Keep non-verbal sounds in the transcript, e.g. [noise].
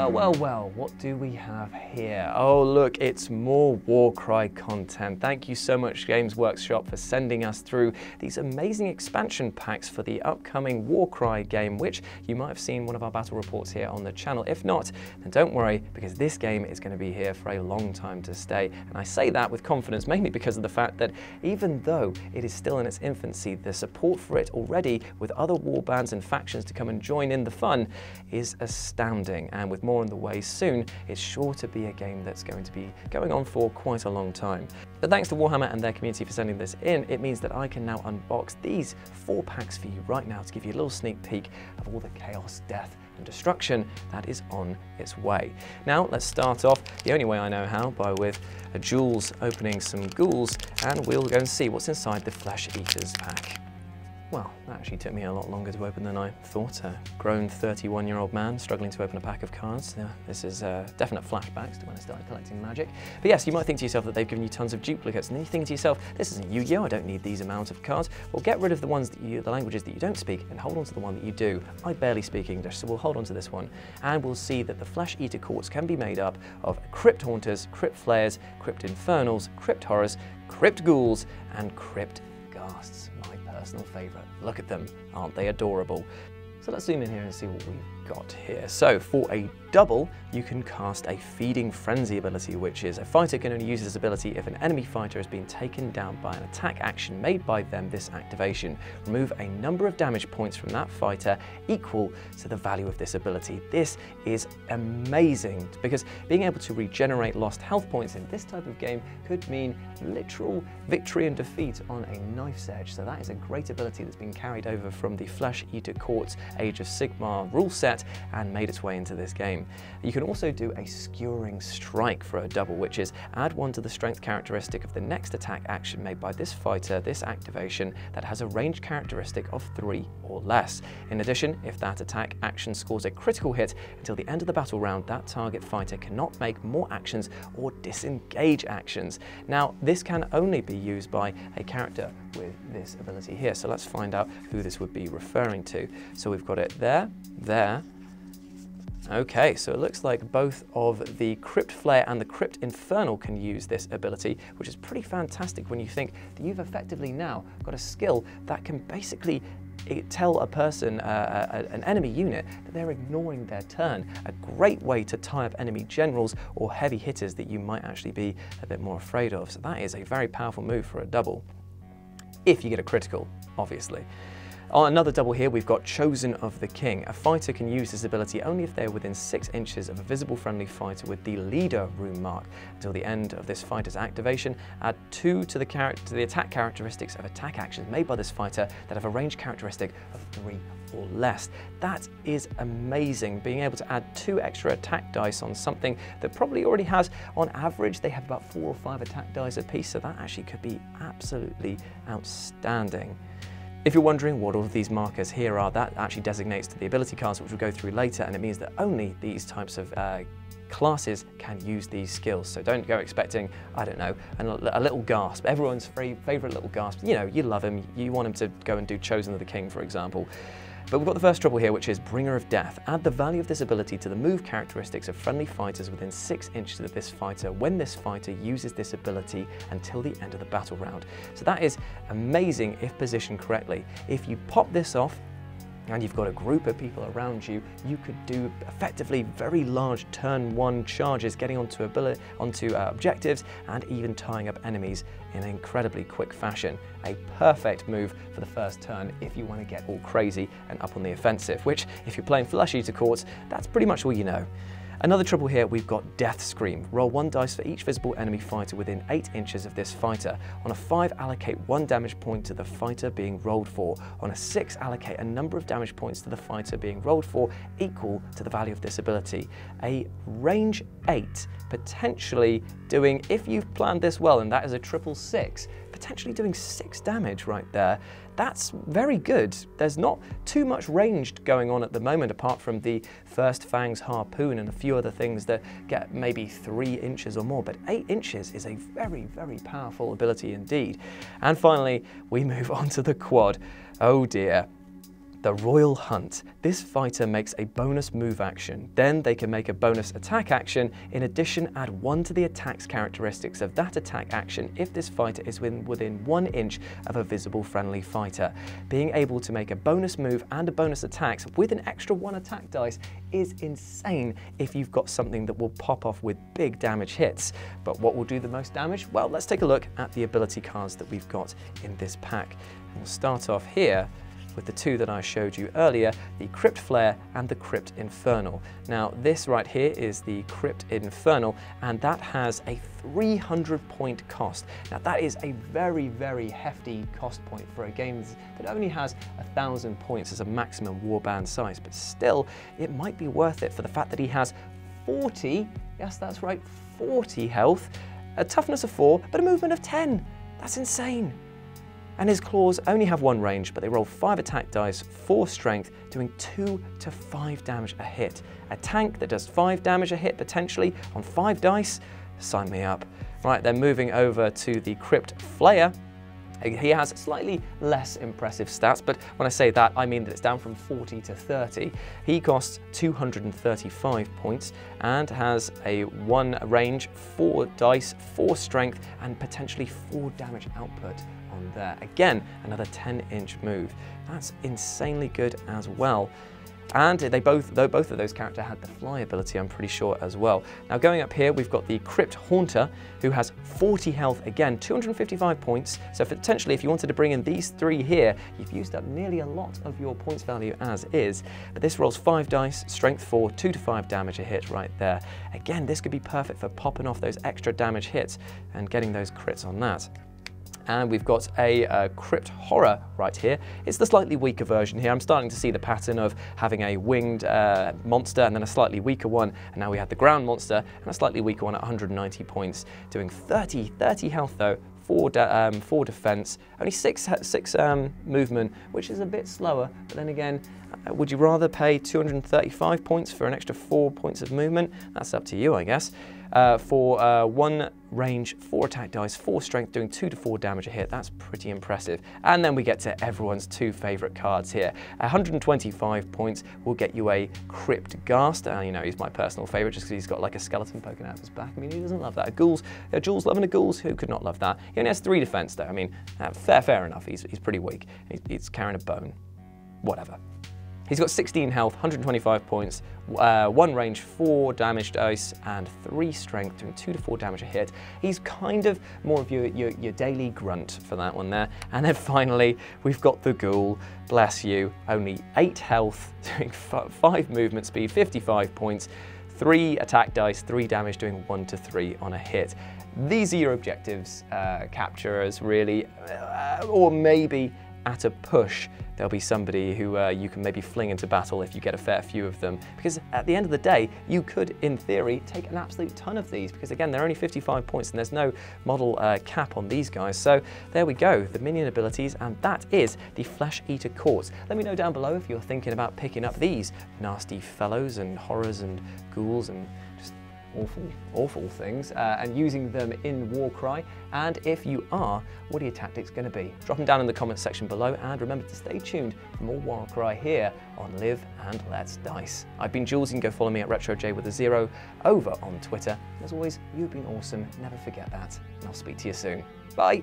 Well, well, well, what do we have here? Oh, look, it's more Warcry content. Thank you so much, Games Workshop, for sending us through these amazing expansion packs for the upcoming Warcry game, which you might have seen one of our battle reports here on the channel. If not, then don't worry, because this game is going to be here for a long time to stay. And I say that with confidence, mainly because of the fact that even though it is still in its infancy, the support for it already with other warbands and factions to come and join in the fun is astounding. And with with more on the way soon, it's sure to be a game that's going to be going on for quite a long time. But thanks to Warhammer and their community for sending this in, it means that I can now unbox these four packs for you right now to give you a little sneak peek of all the chaos, death, and destruction that is on its way. Now let's start off the only way I know how by with a Jules opening some ghouls and we'll go and see what's inside the Flesh Eaters pack. Well, that actually took me a lot longer to open than I thought. A grown 31-year-old man struggling to open a pack of cards. Yeah, this is uh, definite flashbacks to when I started collecting Magic. But yes, you might think to yourself that they've given you tons of duplicates, and then you think to yourself, this isn't Yu-Gi-Oh! I don't need these amounts of cards. Well, get rid of the ones that you, the languages that you don't speak, and hold on to the one that you do. I barely speak English, so we'll hold on to this one, and we'll see that the Flesh Eater Courts can be made up of Crypt Haunters, Crypt Flayers, Crypt Infernals, Crypt Horrors, Crypt Ghouls, and Crypt Ghasts personal favourite. Look at them, aren't they adorable? So let's zoom in here and see what we've got here. So for a double, you can cast a Feeding Frenzy ability, which is a fighter can only use this ability if an enemy fighter has been taken down by an attack action made by them this activation. Remove a number of damage points from that fighter equal to the value of this ability. This is amazing because being able to regenerate lost health points in this type of game could mean literal victory and defeat on a knife's edge. So that is a great ability that's been carried over from the Flesh Eater Court's Age of Sigmar rule set and made its way into this game. You can also do a skewering strike for a double, which is add one to the strength characteristic of the next attack action made by this fighter, this activation, that has a range characteristic of three or less. In addition, if that attack action scores a critical hit until the end of the battle round, that target fighter cannot make more actions or disengage actions. Now, this can only be used by a character with this ability here. So let's find out who this would be referring to. So we've got it there, there, Okay, so it looks like both of the Crypt Flayer and the Crypt Infernal can use this ability, which is pretty fantastic when you think that you've effectively now got a skill that can basically eh, tell a person, uh, uh an enemy unit, that they're ignoring their turn. A great way to tie up enemy generals or heavy hitters that you might actually be a bit more afraid of. So that is a very powerful move for a double. If you get a critical, obviously. On another double here, we've got Chosen of the King. A fighter can use this ability only if they're within 6 inches of a visible friendly fighter with the leader rune mark. Until the end of this fighter's activation, add 2 to the, to the attack characteristics of attack actions made by this fighter that have a range characteristic of 3 or less. That is amazing, being able to add two extra attack dice on something that probably already has, on average, they have about four or five attack dice a piece, so that actually could be absolutely outstanding. If you're wondering what all of these markers here are, that actually designates to the ability cards, which we'll go through later, and it means that only these types of uh, classes can use these skills. So don't go expecting, I don't know, a little Ghast. Everyone's favourite little Ghast. You know, you love him, you want him to go and do Chosen of the King, for example. But we've got the first triple here, which is Bringer of Death. Add the value of this ability to the move characteristics of friendly fighters within 6 inches of this fighter when this fighter uses this ability until the end of the battle round. So that is amazing if positioned correctly. If you pop this off, and you've got a group of people around you, you could do effectively very large turn one charges, getting onto, ability, onto uh, objectives and even tying up enemies in an incredibly quick fashion. A perfect move for the first turn if you want to get all crazy and up on the offensive, which if you're playing Flesh Eater Courts, that's pretty much all you know. Another triple here, we've got Death Scream. Roll one dice for each visible enemy fighter within 8 inches of this fighter. On a 5, allocate one damage point to the fighter being rolled for. On a 6, allocate a number of damage points to the fighter being rolled for equal to the value of this ability. A range 8, potentially doing, if you've planned this well, and that is a triple 6, potentially doing 6 damage right there that's very good. There's not too much range going on at the moment apart from the First Fang's harpoon and a few other things that get maybe three inches or more, but eight inches is a very, very powerful ability indeed. And finally, we move [laughs] on to the quad. Oh dear. The Royal Hunt. This fighter makes a bonus move action. Then they can make a bonus attack action. In addition, add one to the attack's characteristics of that attack action if this fighter is within, one inch of a visible friendly fighter. Being able to make a bonus move and a bonus attacks with an extra one attack dice is insane if you've got something that will pop off with big damage hits. But what will do the most damage? Well, let's take a look at the ability cards that we've got in this pack. We'll start off here with the two that I showed you earlier, the Crypt Flayer and the Crypt Infernal. Now this right here is the Crypt Infernal and that has a 300 point cost. Now that is a very, very hefty cost point for a game that only has a thousand points as a maximum warband size, but still it might be worth it for the fact that he has 40, yes that's right, 40 health, a toughness of 4, but a movement of 10. That's insane and his claws only have one range, but they roll five attack dice, four strength, doing two to five damage a hit. A tank that does five damage a hit potentially on five dice, sign me up. Right, then moving over to the Crypt Flayer, he has slightly less impressive stats, but when I say that, I mean that it's down from 40 to 30. He costs 235 points and has a one range, four dice, four strength, and potentially four damage output on there. Again, another 10 inch move. That's insanely good as well. And they both, though both of those characters had the fly ability, I'm pretty sure as well. Now going up here, we've got the Crypt Haunter, who has 40 health, again, 255 points. So potentially, if you wanted to bring in these three here, you've used up nearly a lot of your points value as is. But this rolls five dice, strength four, two to five damage a hit right there. Again, this could be perfect for popping off those extra damage hits and getting those crits on that and we've got a uh, Crypt Horror right here. It's the slightly weaker version here. I'm starting to see the pattern of having a winged uh, monster and then a slightly weaker one, and now we have the ground monster and a slightly weaker one at 190 points, doing 30, 30 health though, four, de um, four defense, only six, six um, movement, which is a bit slower, but then again, uh, would you rather pay 235 points for an extra four points of movement? That's up to you, I guess. Uh, for uh, one range, four attack dice, four strength, doing two to four damage a hit. That's pretty impressive. And then we get to everyone's two favorite cards here. 125 points will get you a Crypt Ghast. Uh, you know, he's my personal favorite just because he's got like a skeleton poking out of his back. I mean, who doesn't love that? A ghouls, a Jules loving a ghouls, who could not love that? He only has three defense though. I mean, uh, fair, fair enough. He's, he's pretty weak. He's, he's carrying a bone. Whatever. He's got 16 health, 125 points, uh, one range, four damage dice, and three strength, doing two to four damage a hit. He's kind of more of your, your, your daily grunt for that one there. And then [laughs] finally, we've got the ghoul, bless you, only eight health, [laughs] doing five movement speed, 55 points, three attack dice, three damage, doing one to three on a hit. These are your objectives, uh, capturers, really, uh, or maybe at a push, there'll be somebody who uh, you can maybe fling into battle if you get a fair few of them. Because at the end of the day, you could, in theory, take an absolute ton of these, because again, they're only 55 points and there's no model uh, cap on these guys. So there we go, the minion abilities, and that is the Flesh Eater Courts. Let me know down below if you're thinking about picking up these nasty fellows and horrors and ghouls and awful, awful things uh, and using them in Warcry? And if you are, what are your tactics going to be? Drop them down in the comments section below and remember to stay tuned for more Warcry here on Live and Let's Dice. I've been Jules, you can go follow me at RetroJ with a zero over on Twitter. as always, you've been awesome, never forget that, and I'll speak to you soon. Bye!